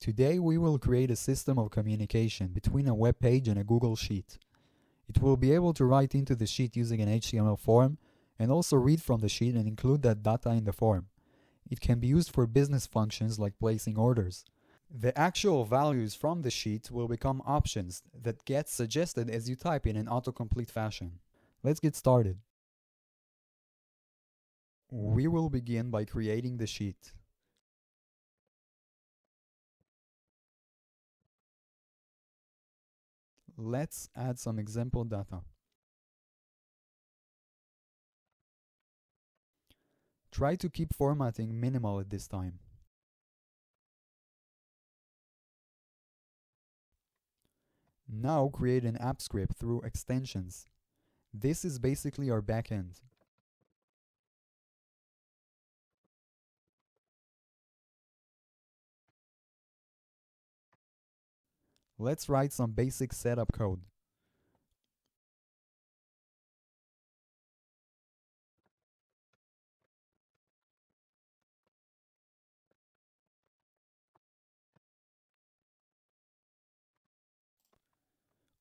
Today we will create a system of communication between a web page and a Google Sheet. It will be able to write into the sheet using an HTML form and also read from the sheet and include that data in the form. It can be used for business functions like placing orders. The actual values from the sheet will become options that get suggested as you type in an autocomplete fashion. Let's get started. We will begin by creating the sheet. Let's add some example data. Try to keep formatting minimal at this time. Now create an app script through extensions. This is basically our backend. Let's write some basic setup code.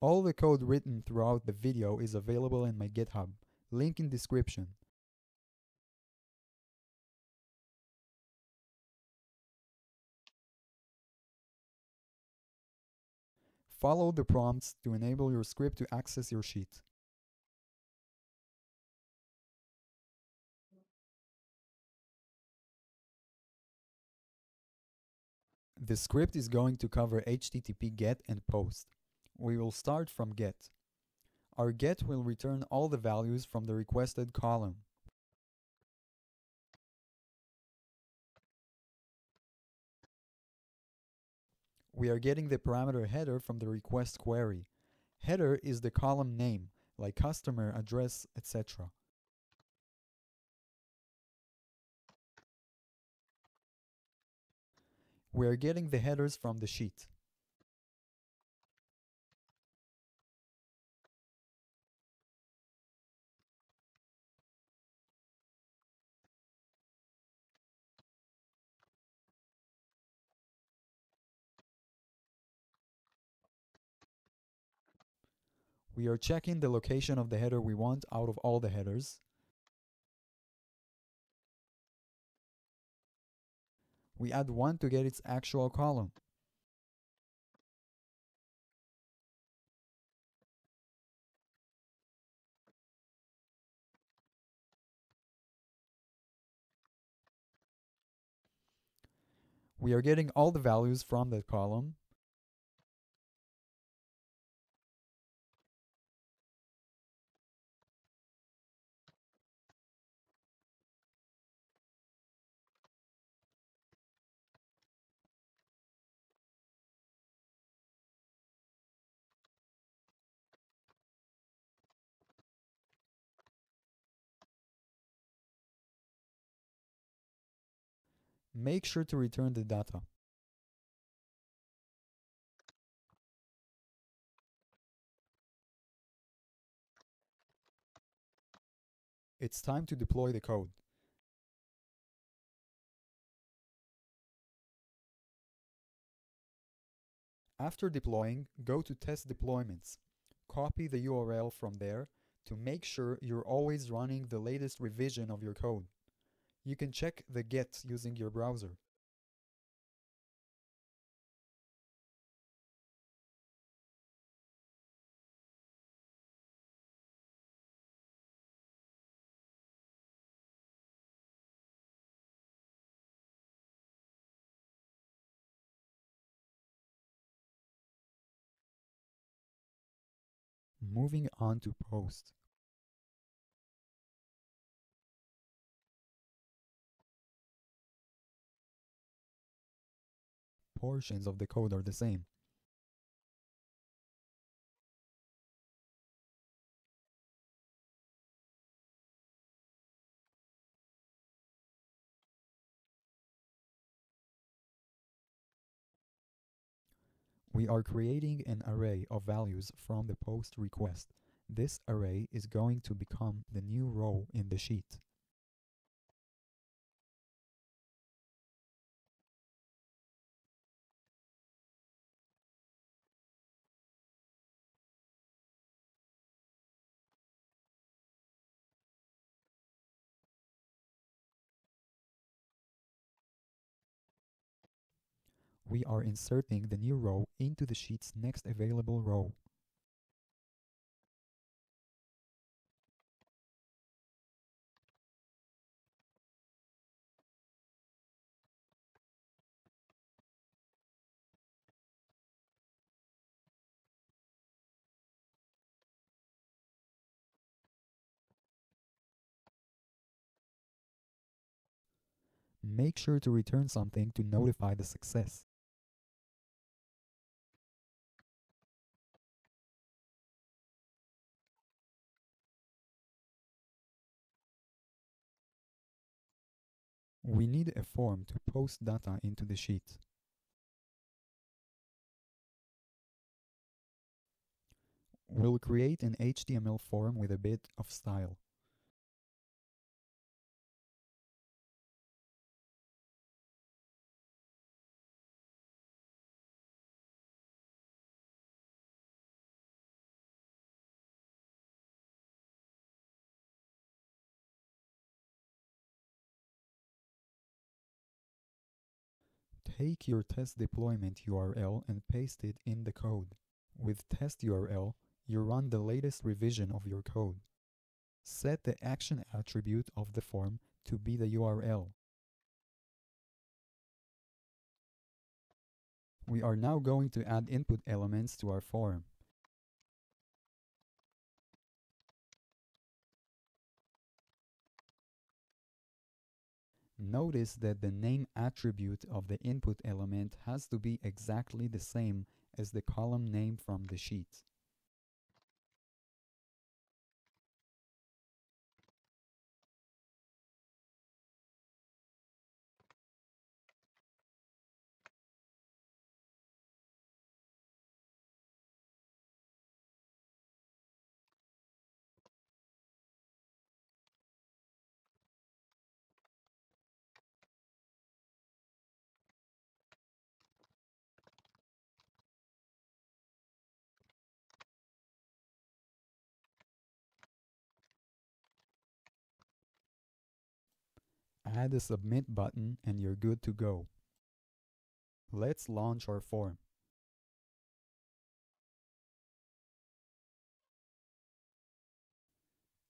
All the code written throughout the video is available in my GitHub, link in description. Follow the prompts to enable your script to access your sheet. The script is going to cover HTTP GET and POST. We will start from GET. Our GET will return all the values from the requested column. We are getting the parameter header from the request query. Header is the column name, like customer, address, etc. We are getting the headers from the sheet. We are checking the location of the header we want out of all the headers. We add one to get its actual column. We are getting all the values from that column make sure to return the data. It's time to deploy the code. After deploying, go to Test Deployments. Copy the URL from there to make sure you're always running the latest revision of your code you can check the get using your browser. Moving on to post. Portions of the code are the same. We are creating an array of values from the post request. This array is going to become the new row in the sheet. We are inserting the new row into the sheet's next available row. Make sure to return something to notify the success. We need a form to post data into the sheet. We'll create an HTML form with a bit of style. Take your test deployment URL and paste it in the code. With test URL, you run the latest revision of your code. Set the action attribute of the form to be the URL. We are now going to add input elements to our form. Notice that the name attribute of the input element has to be exactly the same as the column name from the sheet. Add a submit button and you're good to go. Let's launch our form.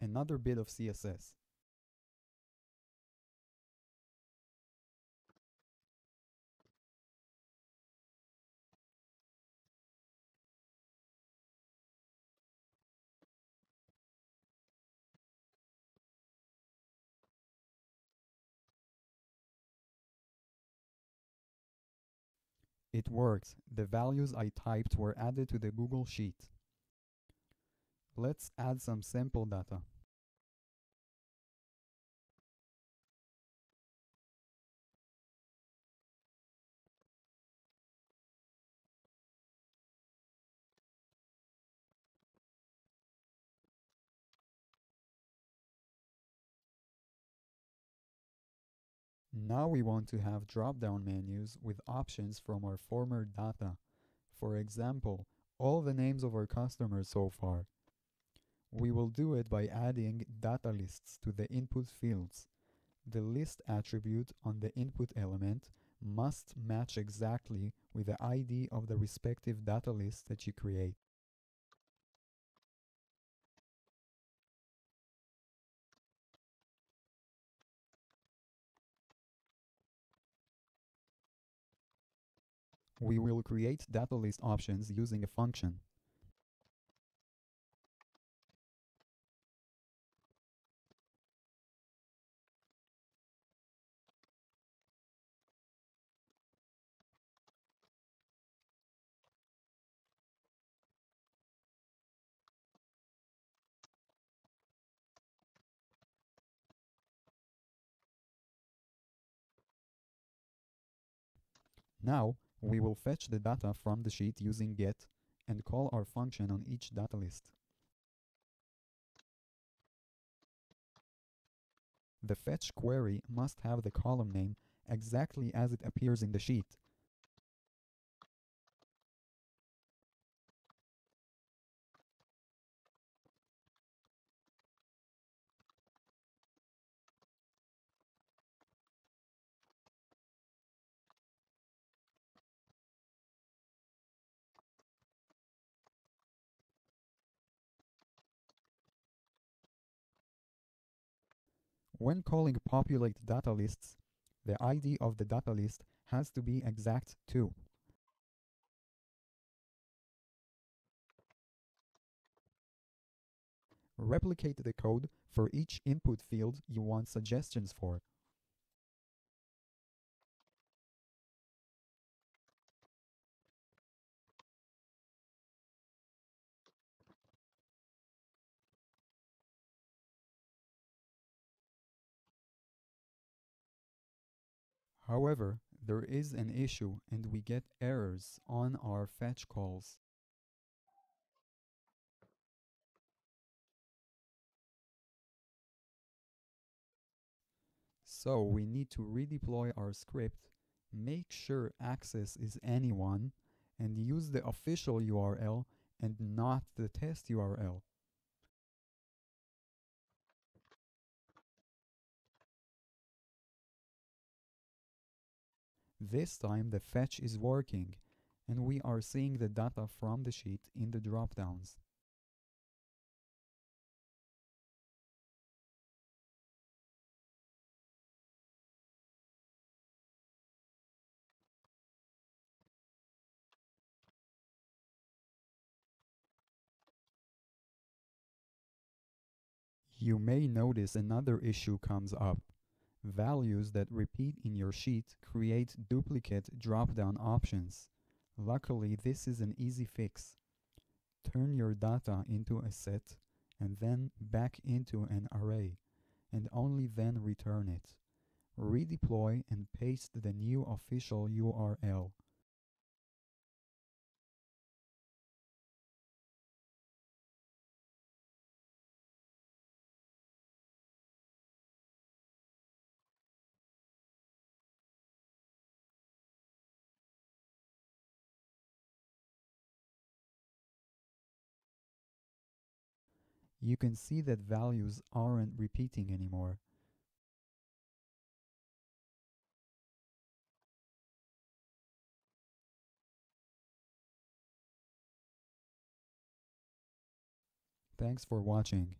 Another bit of CSS. It worked. The values I typed were added to the Google Sheet. Let's add some sample data. Now we want to have drop-down menus with options from our former data. For example, all the names of our customers so far. We will do it by adding data lists to the input fields. The list attribute on the input element must match exactly with the ID of the respective data list that you create. We will create data list options using a function. Now, we will fetch the data from the sheet using get and call our function on each data list. The fetch query must have the column name exactly as it appears in the sheet. When calling populate data lists, the ID of the data list has to be exact too. Replicate the code for each input field you want suggestions for. However, there is an issue and we get errors on our fetch calls. So we need to redeploy our script, make sure access is anyone, and use the official URL and not the test URL. This time the fetch is working and we are seeing the data from the sheet in the dropdowns. You may notice another issue comes up. Values that repeat in your sheet create duplicate drop-down options. Luckily, this is an easy fix. Turn your data into a set and then back into an array, and only then return it. Redeploy and paste the new official URL. You can see that values aren't repeating anymore. Thanks for watching.